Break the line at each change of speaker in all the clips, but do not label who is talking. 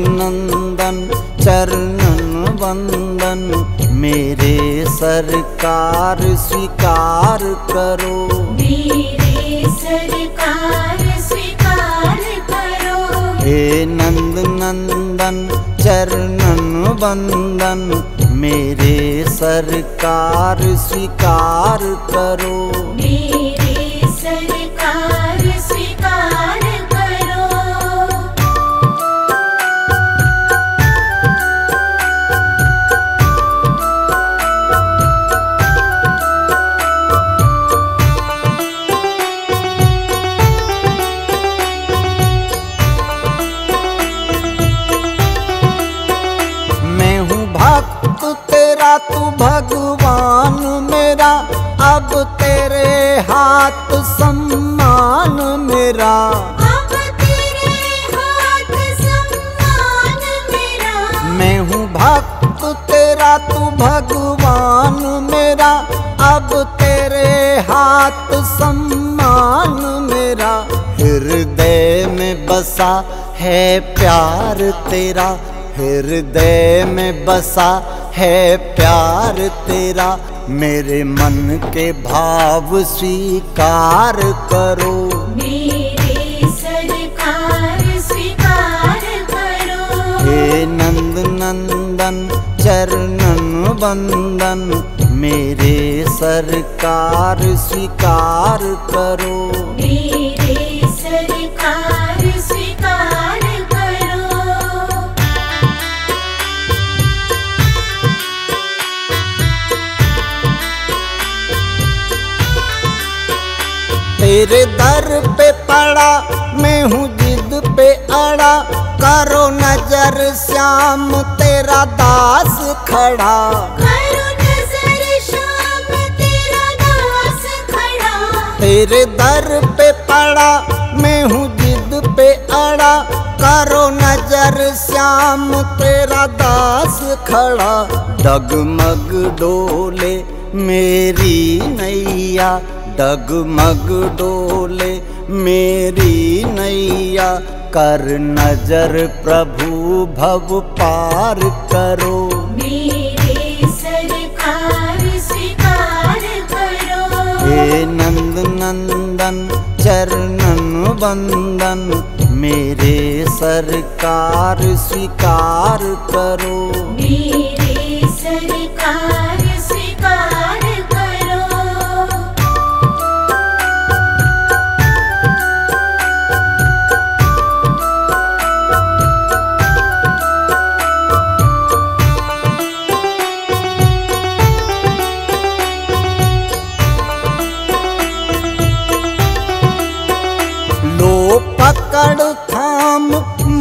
नंदन चरणन वंदन मेरे सरकार स्वीकार करो।
मेरे सरकार स्वीकार करो।
हे नंद नंदन चरणन वंदन मेरे सरकार स्वीकार करो।
मेरे
हाथ सम्मान मेरा।
अब तेरे हाथ सम्मान मेरा।
मैं हूँ भक्त तेरा तू भगवान मेरा। अब तेरे हाथ सम्मान मेरा। हृदय में बसा है प्यार तेरा। हृदय में बसा है प्यार तेरा। मेरे मन के भाव स्वीकार करो।
मेरे सरकार स्वीकार करो।
हे नंद नंदन चरणन वंदन मेरे सरकार स्वीकार करो।
मेरे
तेरे दर पे पड़ा मैं हूँ जिद पे अड़ा। करो नज़र श्याम तेरा दास खड़ा।
करो नज़र शाम तेरा दास खड़ा।
तेरे दर पे पड़ा मैं हूँ जिद पे अड़ा। करो नज़र श्याम तेरा दास खड़ा। डगमग डोले मेरी नैया डगमग डोले मेरी नैया कर नज़र प्रभु भव पार करो।
मेरे सरकार स्वीकार करो।
हे नंद नंदन चरणन वंदन मेरे सरकार स्वीकार करो।
मेरे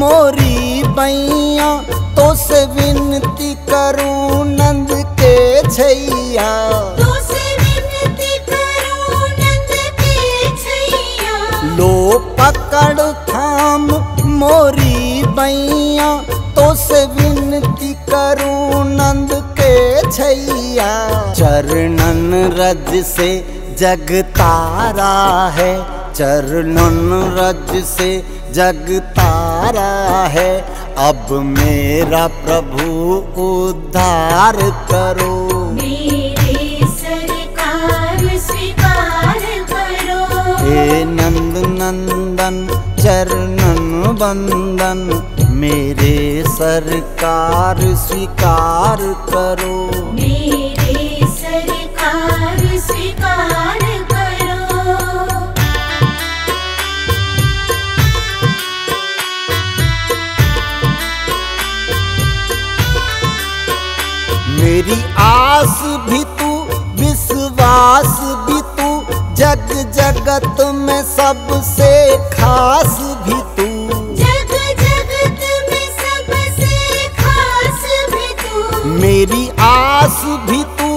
मोरी बैया तो से विनती करूँ नंद के छैया।
तो
लो पकड़ थाम मोरी बैया तो से विनती करूँ नंद के छैया। चरणन रज से जग तारा है चरणन रज से जग तारा है। अब मेरा प्रभु उद्धार करो।
मेरे सरकार स्वीकार करो।
हे नंद नंदन चरणन वंदन मेरे सरकार स्वीकार करो।
मेरे
मेरी आस भी तू विश्वास भी तू जग जगत में सबसे खास भी तू।
जग जगत में सबसे खास भी तू।
मेरी आस भी तू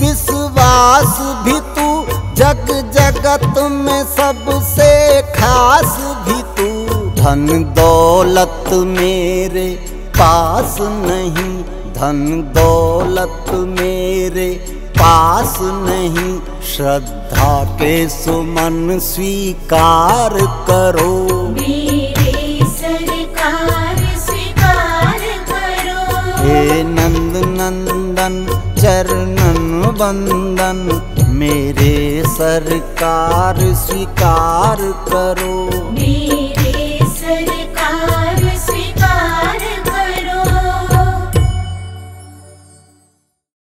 विश्वास भी तू जग जगत में सबसे खास भी तू। धन दौलत मेरे पास नहीं धन दौलत मेरे पास नहीं। श्रद्धा के सुमन स्वीकार करो।
मेरे सरकार स्वीकार करो।
हे नंद नंदन चरणन बंदन मेरे सरकार स्वीकार करो।
मेरे